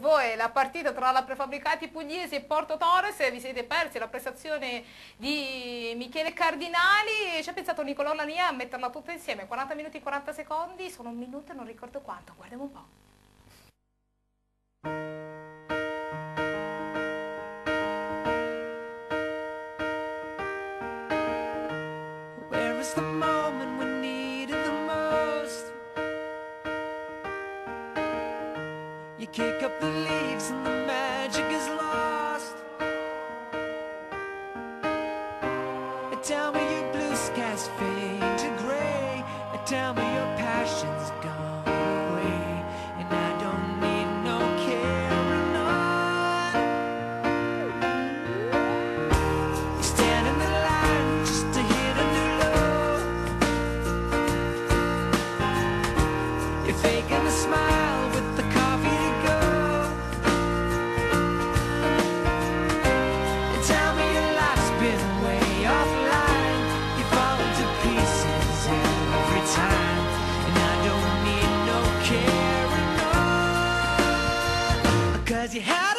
voi la partita tra la prefabbricati pugliesi e Porto Torres, vi siete persi la prestazione di Michele Cardinali, ci ha pensato Nicolò Lania a metterla tutta insieme, 40 minuti e 40 secondi, sono un minuto e non ricordo quanto, guardiamo un po'. You kick up the leaves and the magic is lost. Tell me your blue skies fade to gray. Tell me your passion's gone away. And I don't need no on. You stand in the line just to hit a new low. You have